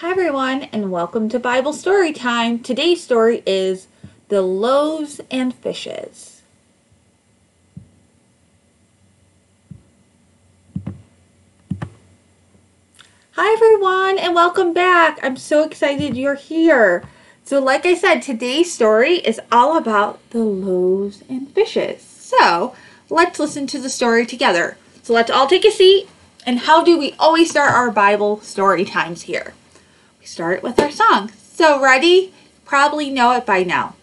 Hi, everyone, and welcome to Bible Story Time. Today's story is The Loaves and Fishes. Hi, everyone, and welcome back. I'm so excited you're here. So, like I said, today's story is all about the loaves and fishes. So, let's listen to the story together. So, let's all take a seat. And how do we always start our Bible story times here? Start with our song. So, ready? Probably know it by now.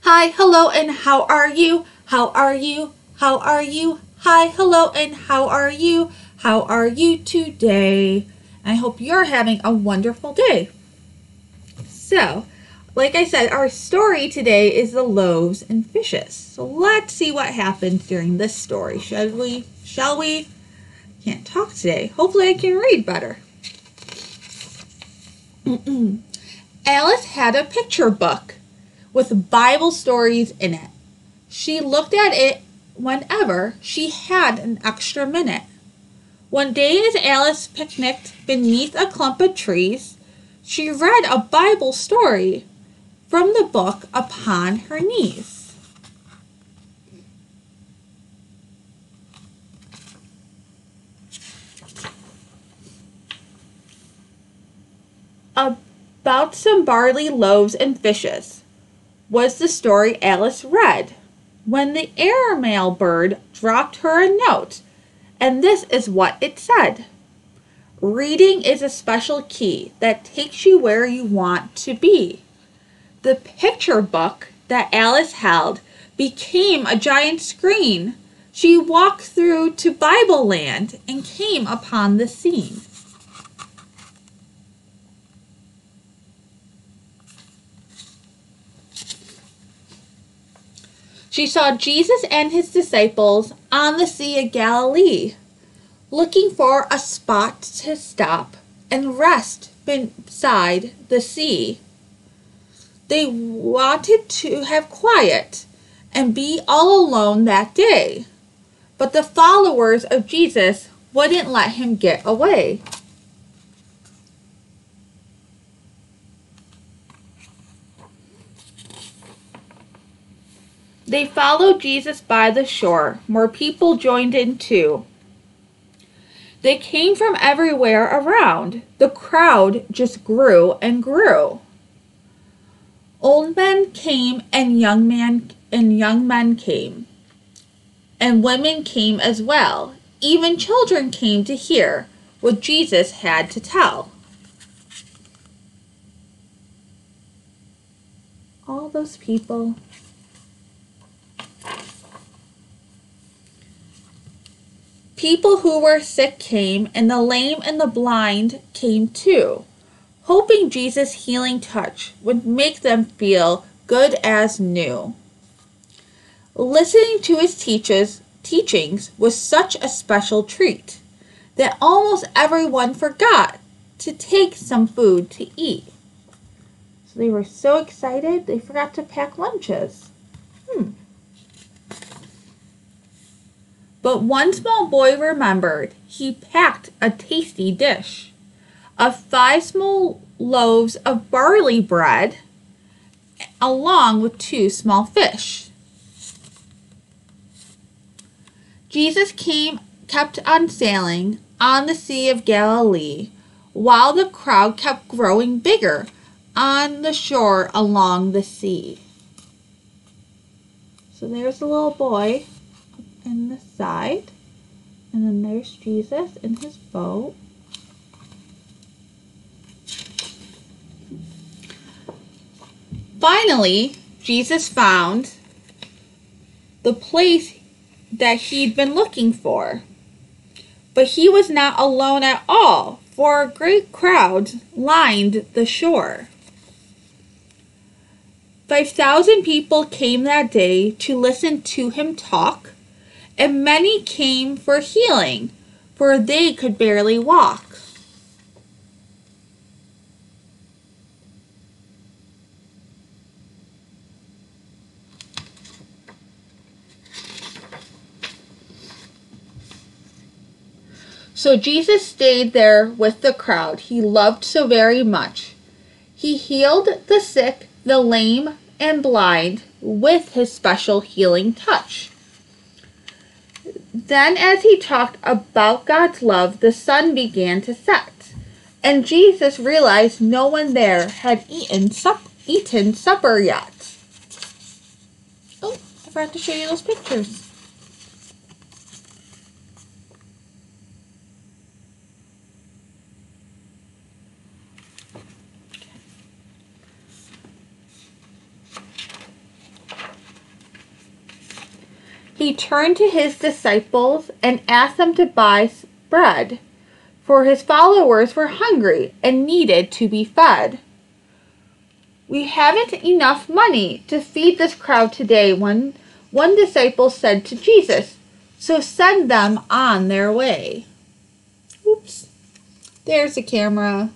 Hi, hello, and how are you? How are you? How are you? Hi, hello, and how are you? How are you today? I hope you're having a wonderful day. So, like I said, our story today is the loaves and fishes. So let's see what happens during this story. Shall we? Shall we? Can't talk today. Hopefully I can read better. Alice had a picture book with Bible stories in it. She looked at it whenever she had an extra minute. One day, as Alice picnicked beneath a clump of trees, she read a Bible story from the book upon her knees. About some barley loaves and fishes was the story Alice read when the airmail bird dropped her a note and this is what it said Reading is a special key that takes you where you want to be. The picture book that Alice held became a giant screen. She walked through to Bible land and came upon the scene. She saw Jesus and his disciples on the Sea of Galilee, looking for a spot to stop and rest beside the sea. They wanted to have quiet and be all alone that day, but the followers of Jesus wouldn't let him get away. They followed Jesus by the shore. More people joined in too. They came from everywhere around. The crowd just grew and grew. Old men came and young men and young men came. And women came as well. Even children came to hear what Jesus had to tell. All those people People who were sick came, and the lame and the blind came too, hoping Jesus' healing touch would make them feel good as new. Listening to his teaches, teachings was such a special treat that almost everyone forgot to take some food to eat. So they were so excited they forgot to pack lunches. Hmm. But one small boy remembered he packed a tasty dish of five small loaves of barley bread along with two small fish. Jesus came kept on sailing on the Sea of Galilee while the crowd kept growing bigger on the shore along the sea. So there's the little boy in the side. And then there's Jesus in his boat. Finally, Jesus found the place that he'd been looking for. But he was not alone at all, for a great crowd lined the shore. Five thousand people came that day to listen to him talk and many came for healing, for they could barely walk. So Jesus stayed there with the crowd he loved so very much. He healed the sick, the lame, and blind with his special healing touch. Then, as he talked about God's love, the sun began to set, and Jesus realized no one there had eaten, sup- eaten supper yet. Oh, I forgot to show you those pictures. He turned to his disciples and asked them to buy bread, for his followers were hungry and needed to be fed. We haven't enough money to feed this crowd today, one, one disciple said to Jesus, so send them on their way. Oops. There's the camera.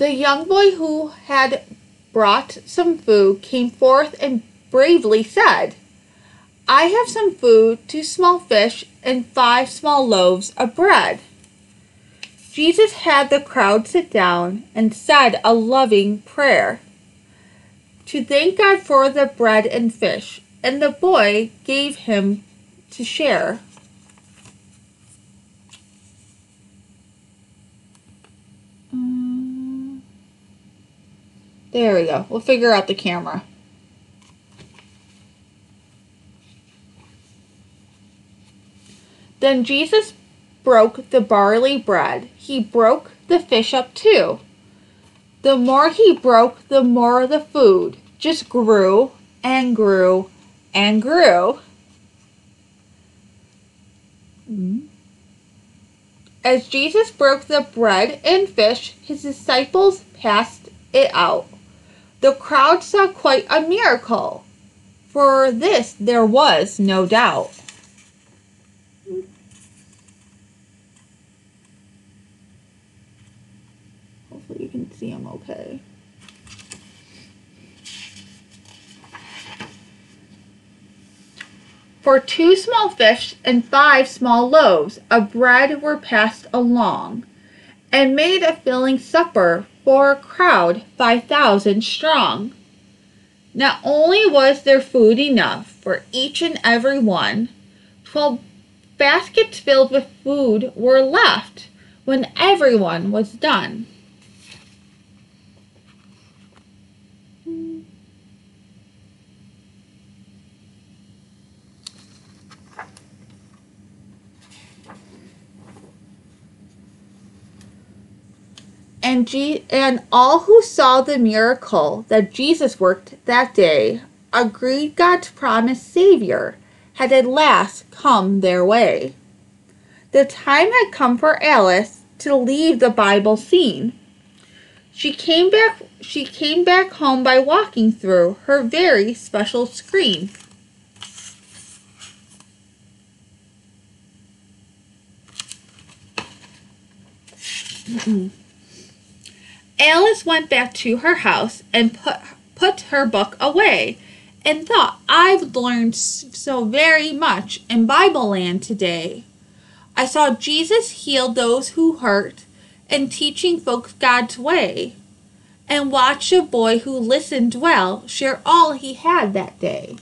The young boy who had brought some food came forth and bravely said, I have some food, two small fish, and five small loaves of bread. Jesus had the crowd sit down and said a loving prayer to thank God for the bread and fish, and the boy gave him to share. Mm. There we go. We'll figure out the camera. Then Jesus broke the barley bread. He broke the fish up too. The more he broke, the more the food just grew and grew and grew. As Jesus broke the bread and fish, his disciples passed it out. The crowd saw quite a miracle. For this there was no doubt. Hopefully you can see them okay. For two small fish and five small loaves of bread were passed along, and made a filling supper for a crowd 5,000 strong. Not only was there food enough for each and every one, 12 baskets filled with food were left when everyone was done. And, and all who saw the miracle that Jesus worked that day agreed God's promised Savior had at last come their way. The time had come for Alice to leave the Bible scene. She came back she came back home by walking through her very special screen. Alice went back to her house and put put her book away and thought, I've learned so very much in Bible land today. I saw Jesus heal those who hurt and teaching folks God's way, and watched a boy who listened well share all he had that day.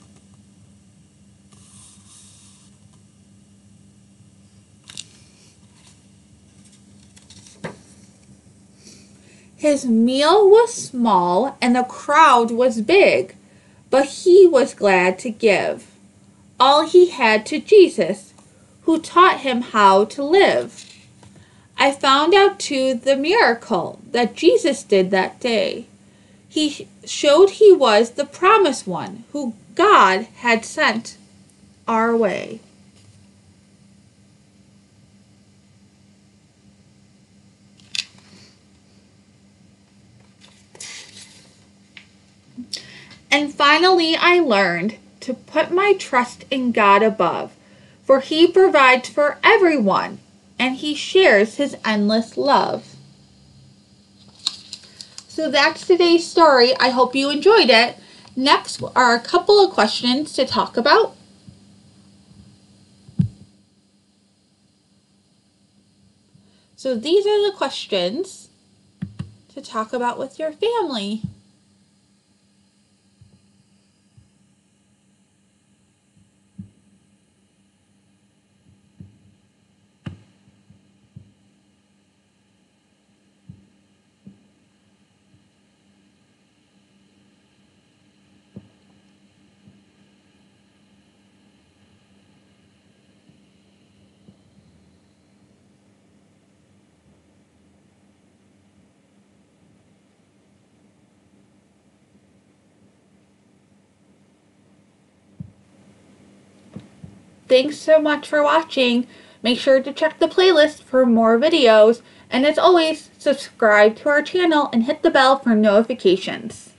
His meal was small and the crowd was big, but he was glad to give all he had to Jesus, who taught him how to live. I found out too the miracle that Jesus did that day. He showed he was the promised one who God had sent our way. And finally, I learned to put my trust in God above, for He provides for everyone and He shares His endless love. So that's today's story. I hope you enjoyed it. Next are a couple of questions to talk about. So these are the questions to talk about with your family. Thanks so much for watching. Make sure to check the playlist for more videos. And as always, subscribe to our channel and hit the bell for notifications.